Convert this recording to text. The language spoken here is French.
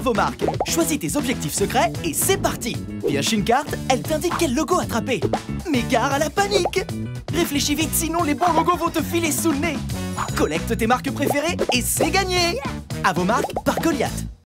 À vos marques, choisis tes objectifs secrets et c'est parti. Pioche une carte, elle t'indique quel logo attraper. Mais gare à la panique. Réfléchis vite, sinon les bons logos vont te filer sous le nez. Collecte tes marques préférées et c'est gagné. À vos marques par Goliath.